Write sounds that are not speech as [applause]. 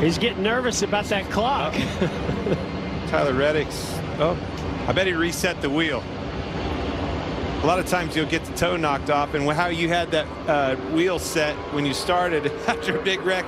He's getting nervous about that clock. [laughs] Tyler Reddick's. Oh, I bet he reset the wheel. A lot of times you'll get the toe knocked off, and how you had that uh, wheel set when you started [laughs] after a big wreck.